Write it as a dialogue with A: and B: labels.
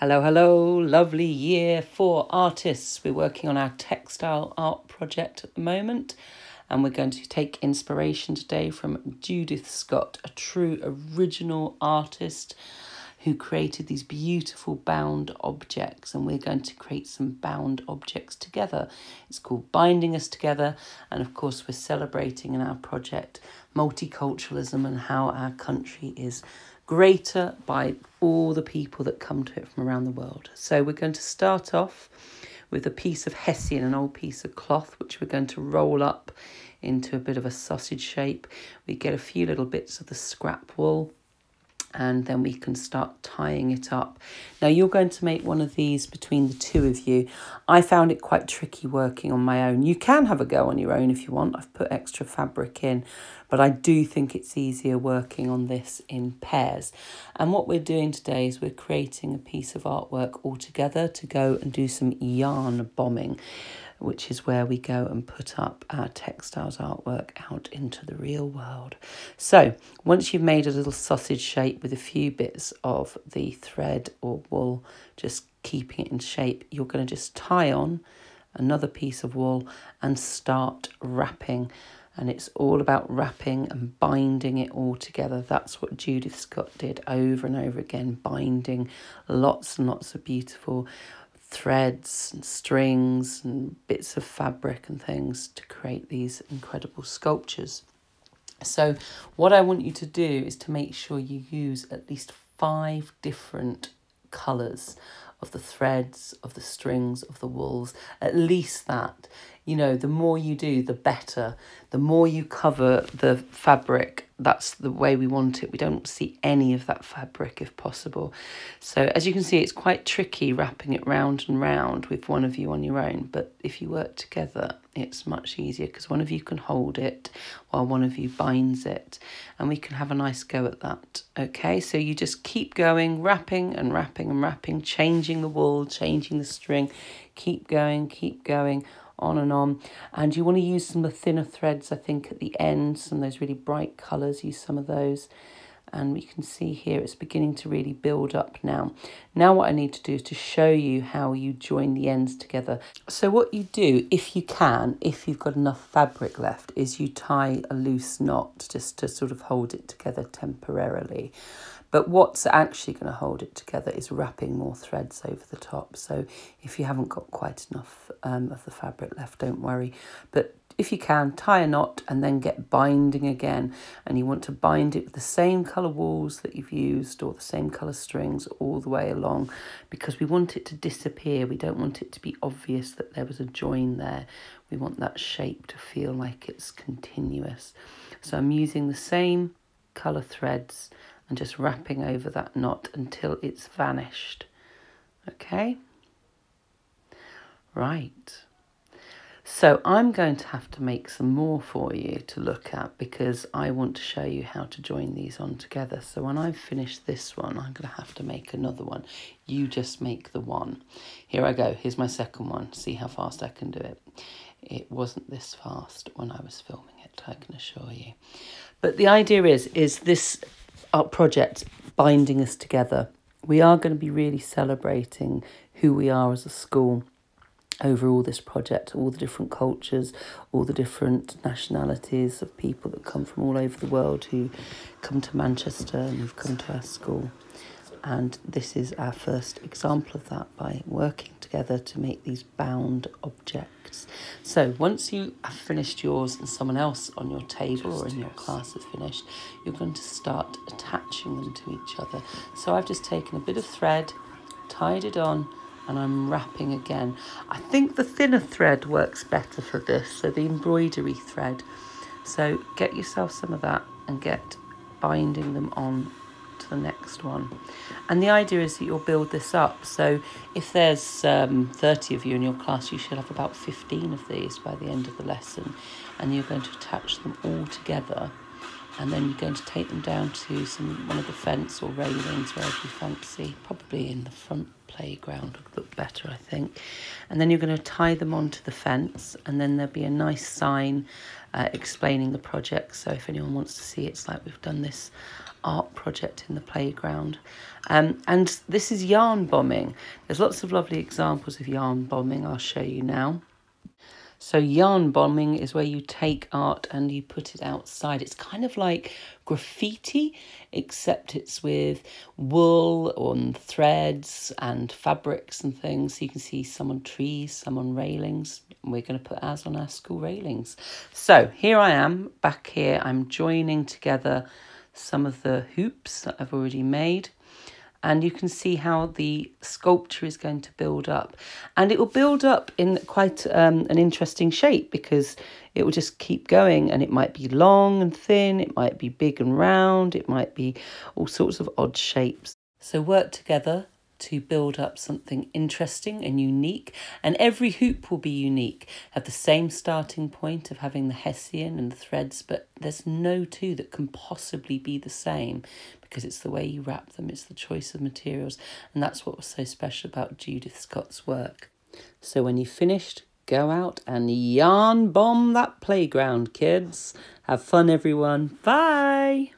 A: Hello, hello, lovely year 4 artists. We're working on our textile art project at the moment, and we're going to take inspiration today from Judith Scott, a true original artist who created these beautiful bound objects, and we're going to create some bound objects together. It's called Binding Us Together, and of course, we're celebrating in our project multiculturalism and how our country is greater by all the people that come to it from around the world. So we're going to start off with a piece of hessian, an old piece of cloth, which we're going to roll up into a bit of a sausage shape. We get a few little bits of the scrap wool and then we can start tying it up. Now you're going to make one of these between the two of you. I found it quite tricky working on my own. You can have a go on your own if you want. I've put extra fabric in, but I do think it's easier working on this in pairs. And what we're doing today is we're creating a piece of artwork all together to go and do some yarn bombing which is where we go and put up our textiles artwork out into the real world. So once you've made a little sausage shape with a few bits of the thread or wool, just keeping it in shape, you're going to just tie on another piece of wool and start wrapping. And it's all about wrapping and binding it all together. That's what Judith Scott did over and over again, binding lots and lots of beautiful threads and strings and bits of fabric and things to create these incredible sculptures. So, what I want you to do is to make sure you use at least five different colours of the threads, of the strings, of the wools, at least that. You know, the more you do, the better. The more you cover the fabric, that's the way we want it. We don't see any of that fabric if possible. So as you can see, it's quite tricky wrapping it round and round with one of you on your own. But if you work together, it's much easier because one of you can hold it while one of you binds it. And we can have a nice go at that. Okay, so you just keep going, wrapping and wrapping and wrapping, changing the wool, changing the string. Keep going, keep going on and on. And you want to use some of the thinner threads, I think, at the end, some of those really bright colours, use some of those. And we can see here it's beginning to really build up now. Now what I need to do is to show you how you join the ends together. So what you do, if you can, if you've got enough fabric left, is you tie a loose knot just to sort of hold it together temporarily. But what's actually going to hold it together is wrapping more threads over the top. So if you haven't got quite enough um, of the fabric left, don't worry. But if you can, tie a knot and then get binding again. And you want to bind it with the same colour wools that you've used or the same colour strings all the way along because we want it to disappear. We don't want it to be obvious that there was a join there. We want that shape to feel like it's continuous. So I'm using the same colour threads and just wrapping over that knot until it's vanished. Okay? Right. So I'm going to have to make some more for you to look at because I want to show you how to join these on together. So when I've finished this one, I'm going to have to make another one. You just make the one. Here I go. Here's my second one. See how fast I can do it. It wasn't this fast when I was filming it, I can assure you. But the idea is, is this our project binding us together. We are going to be really celebrating who we are as a school over all this project, all the different cultures, all the different nationalities of people that come from all over the world who come to Manchester and who've come to our school. And this is our first example of that by working together to make these bound objects. So once you have finished yours and someone else on your table or in your class has finished, you're going to start attaching them to each other. So I've just taken a bit of thread, tied it on, and I'm wrapping again. I think the thinner thread works better for this, so the embroidery thread. So get yourself some of that and get binding them on to the next one. And the idea is that you'll build this up. So if there's um, 30 of you in your class, you should have about 15 of these by the end of the lesson. And you're going to attach them all together and then you're going to take them down to some one of the fence or railings wherever you fancy. Probably in the front playground would look better I think. And then you're going to tie them onto the fence and then there'll be a nice sign uh, explaining the project. So if anyone wants to see it's like we've done this art project in the playground. Um, and this is yarn bombing. There's lots of lovely examples of yarn bombing I'll show you now so yarn bombing is where you take art and you put it outside. It's kind of like graffiti, except it's with wool on threads and fabrics and things. So you can see some on trees, some on railings. We're going to put ours on our school railings. So here I am back here. I'm joining together some of the hoops that I've already made and you can see how the sculpture is going to build up. And it will build up in quite um, an interesting shape because it will just keep going and it might be long and thin it might be big and round it might be all sorts of odd shapes. So work together to build up something interesting and unique. And every hoop will be unique, have the same starting point of having the hessian and the threads, but there's no two that can possibly be the same because it's the way you wrap them, it's the choice of materials. And that's what was so special about Judith Scott's work. So when you've finished, go out and yarn bomb that playground, kids. Have fun, everyone. Bye.